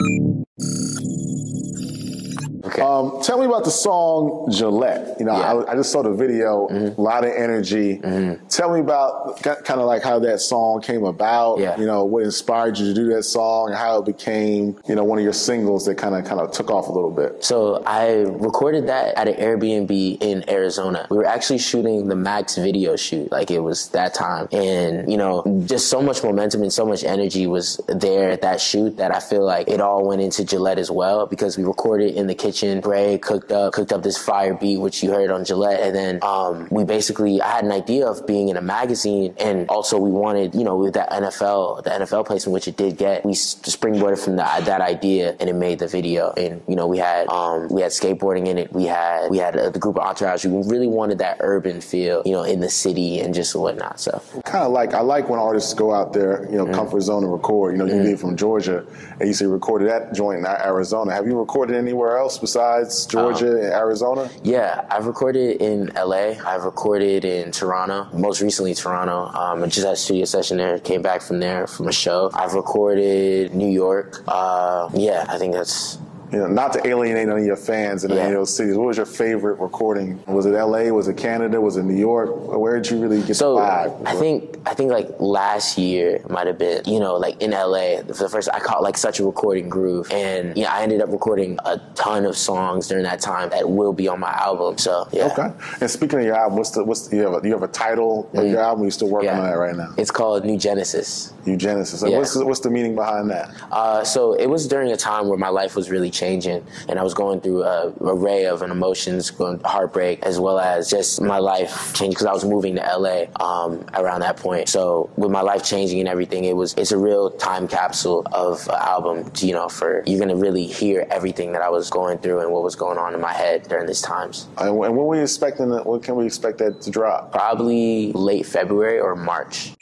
Okay. Um, tell me about the song Gillette. You know, Yeah. I, I just saw the video, Mm-hmm. a lot of energy. Tell me about kind of like how that song came about. Yeah. You know, what inspired you to do that song, and how it became, you know, one of your singles that kind of kind of took off a little bit. So I recorded that at an Airbnb in Arizona. We were actually shooting the Max video shoot, like it was that time. And, you know, just so much momentum and so much energy was there at that shoot that I feel like it all went into Gillette as well because we recorded in the kitchen. Bray cooked up, cooked up this fire beat, which you heard on Gillette. And then um, we basically, I had an idea of being in a magazine and also we wanted, you know, with that NFL, the NFL placement, which it did get, we springboarded from that, that idea and it made the video. And, you know, we had, um, we had skateboarding in it. We had, we had uh, the group of entourage. We really wanted that urban feel, you know, in the city and just whatnot. So Kind of like I like when artists go out there, you know, Mm-hmm. comfort zone and record. You know, you being from Georgia, and you say recorded that joint in Arizona. Have you recorded anywhere else besides Georgia Um, and Arizona? Yeah, I've recorded in LA. I've recorded in Toronto. Most recently, Toronto. Um, I just had a studio session there. Came back from there from a show. I've recorded New York. Uh, yeah, I think that's You know, not to alienate any of your fans in any of those cities. What was your favorite recording? Was it L.A.? Was it Canada? Was it New York? Where did you really get So the vibe? I think I think like last year might have been you know like in LA for the first I caught like such a recording groove and yeah I ended up recording a ton of songs during that time that will be on my album so yeah Okay. And speaking of your album, what's the what's the, you have a, you have a title of your album? You still working Mm. Yeah. on that right now? it's called New Genesis Eugenesis. Like, Yeah. What's the, what's the meaning behind that? Uh, so it was during a time where my life was really changing, and I was going through a array of emotions, going heartbreak, as well as just my life changing because I was moving to LA um, around that point. So with my life changing and everything, it was it's a real time capsule of an album. To, you know, for you're gonna really hear everything that I was going through and what was going on in my head during these times. And when, when we expecting that? When can we expect that to drop? Probably late February or March.